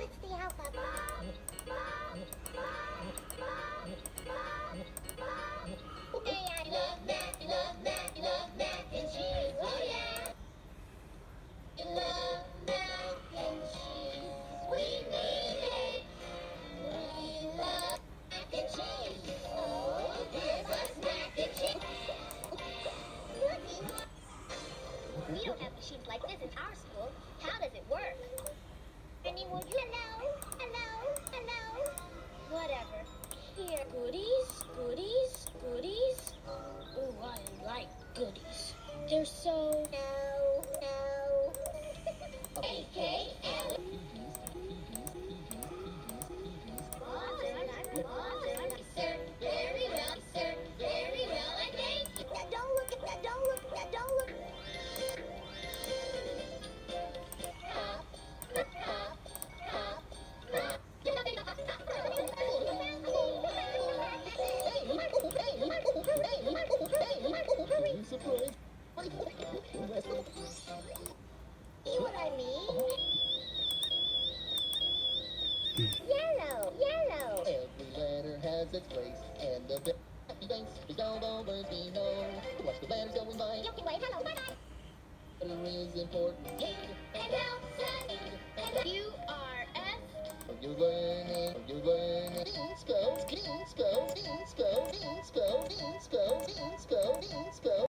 What's the alphabet? Hey, I love math, love math, love math and cheese. Oh yeah. Love math and cheese. We need it. We love mac and cheese. Oh, give us mac and cheese. We don't have machines like this in our school. How They're so no, no. A See what I mean? Yellow, yellow. Every letter has its place, and the big banks is always known. Watch the letters going by. You can wave hello, bye bye. Letter is important.